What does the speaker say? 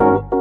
you.